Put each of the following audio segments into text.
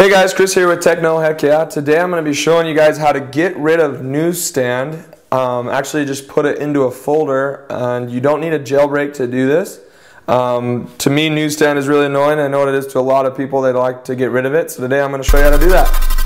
Hey guys, Chris here with Techno Heck Yeah. Today I'm going to be showing you guys how to get rid of Newsstand. Um, actually just put it into a folder and you don't need a jailbreak to do this. Um, to me Newsstand is really annoying. I know what it is to a lot of people They like to get rid of it. So today I'm going to show you how to do that.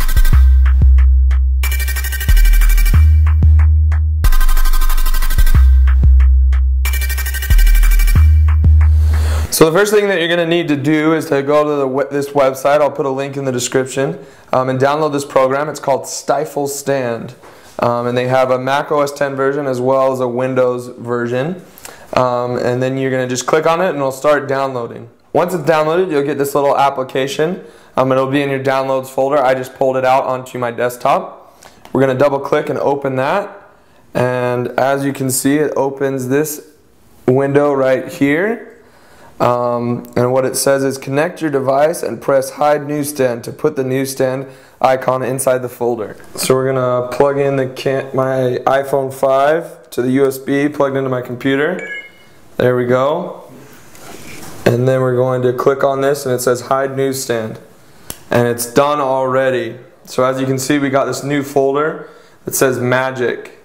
So the first thing that you're going to need to do is to go to the, this website. I'll put a link in the description um, and download this program. It's called Stifle Stand. Um, and they have a Mac OS 10 version as well as a Windows version. Um, and then you're going to just click on it and it'll start downloading. Once it's downloaded, you'll get this little application. Um, it'll be in your downloads folder. I just pulled it out onto my desktop. We're going to double click and open that. And as you can see, it opens this window right here. Um, and what it says is connect your device and press hide newsstand to put the newsstand icon inside the folder. So we're gonna plug in the my iPhone 5 to the USB plugged into my computer. There we go. And then we're going to click on this and it says hide newsstand. And it's done already. So as you can see we got this new folder that says magic.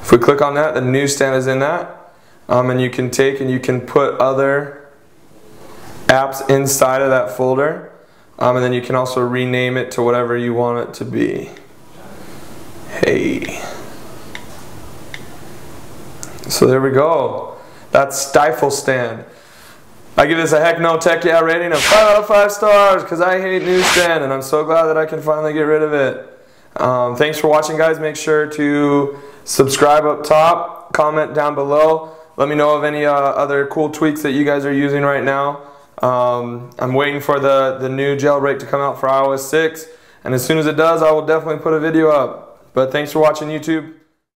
If we click on that the newsstand is in that um, and you can take and you can put other apps inside of that folder. Um, and then you can also rename it to whatever you want it to be. Hey. So there we go. That's stifle stand. I give this a heck no tech yeah rating of 5 out of 5 stars because I hate newsstand and I'm so glad that I can finally get rid of it. Um, thanks for watching guys. Make sure to subscribe up top. Comment down below let me know of any uh, other cool tweaks that you guys are using right now. Um, I'm waiting for the, the new jailbreak to come out for iOS 6. And as soon as it does, I will definitely put a video up. But thanks for watching YouTube.